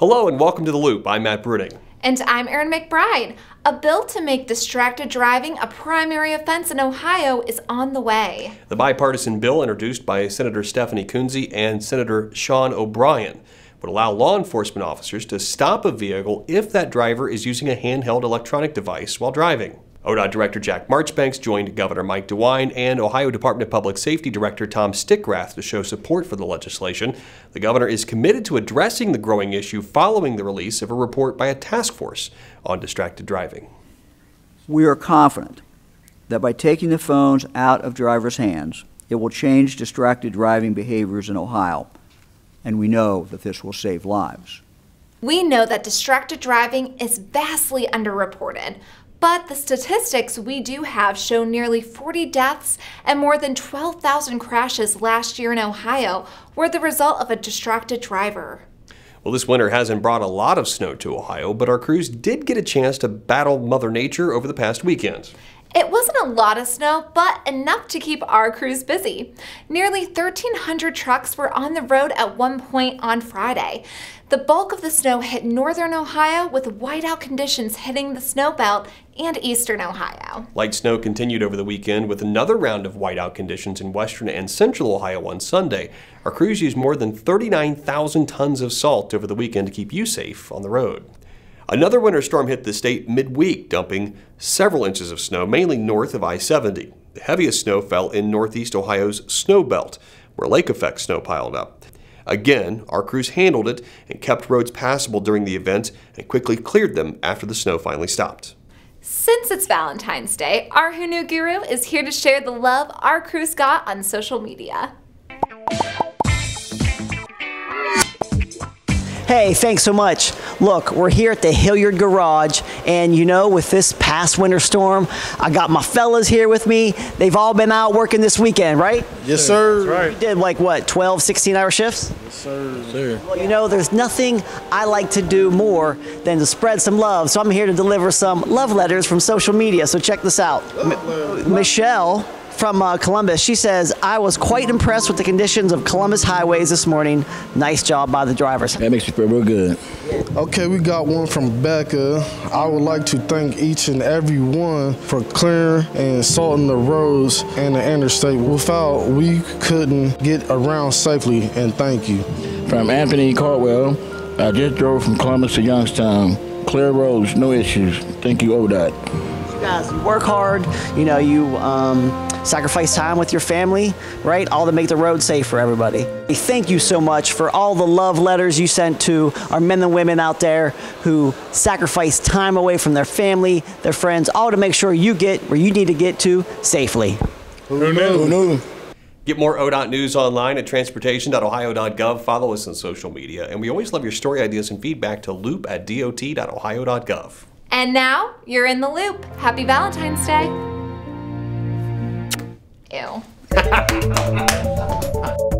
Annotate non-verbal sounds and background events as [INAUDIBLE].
Hello and welcome to The Loop. I'm Matt Bruning. And I'm Erin McBride. A bill to make distracted driving a primary offense in Ohio is on the way. The bipartisan bill introduced by Senator Stephanie Kunze and Senator Sean O'Brien would allow law enforcement officers to stop a vehicle if that driver is using a handheld electronic device while driving. ODOT Director Jack Marchbanks joined Governor Mike DeWine and Ohio Department of Public Safety Director Tom Stickrath to show support for the legislation. The governor is committed to addressing the growing issue following the release of a report by a task force on distracted driving. We are confident that by taking the phones out of drivers' hands, it will change distracted driving behaviors in Ohio, and we know that this will save lives. We know that distracted driving is vastly underreported. But the statistics we do have show nearly 40 deaths and more than 12,000 crashes last year in Ohio were the result of a distracted driver. Well, this winter hasn't brought a lot of snow to Ohio, but our crews did get a chance to battle Mother Nature over the past weekend. It wasn't a lot of snow, but enough to keep our crews busy. Nearly 1,300 trucks were on the road at one point on Friday. The bulk of the snow hit northern Ohio with whiteout conditions hitting the snow belt and eastern Ohio. Light snow continued over the weekend with another round of whiteout conditions in western and central Ohio on Sunday. Our crews used more than 39,000 tons of salt over the weekend to keep you safe on the road. Another winter storm hit the state midweek, dumping several inches of snow, mainly north of I 70. The heaviest snow fell in northeast Ohio's snow belt, where lake effect snow piled up. Again, our crews handled it and kept roads passable during the event and quickly cleared them after the snow finally stopped. Since it's Valentine's Day, our Knew Guru is here to share the love our crews got on social media. Hey, thanks so much. Look, we're here at the Hilliard Garage, and you know, with this past winter storm, I got my fellas here with me. They've all been out working this weekend, right? Yes, sir. Right. You did like what, 12, 16 hour shifts? Yes, sir. sir. Well, you know, there's nothing I like to do more than to spread some love, so I'm here to deliver some love letters from social media. So check this out. M- Michelle from uh, Columbus. She says, I was quite impressed with the conditions of Columbus highways this morning. Nice job by the drivers. That makes me feel real good. Okay, we got one from Becca. I would like to thank each and every one for clearing and salting the roads and the interstate. Without, we couldn't get around safely, and thank you. From Anthony Caldwell, I just drove from Columbus to Youngstown. Clear roads, no issues. Thank you, ODOT. You guys, you work hard. You know, you um, sacrifice time with your family, right? All to make the road safe for everybody. Thank you so much for all the love letters you sent to our men and women out there who sacrifice time away from their family, their friends, all to make sure you get where you need to get to safely. Who knew? Who knew? Get more ODOT news online at transportation.ohio.gov. Follow us on social media. And we always love your story ideas and feedback to loop at dot.ohio.gov. And now you're in the loop. Happy Valentine's Day. Ew. [LAUGHS]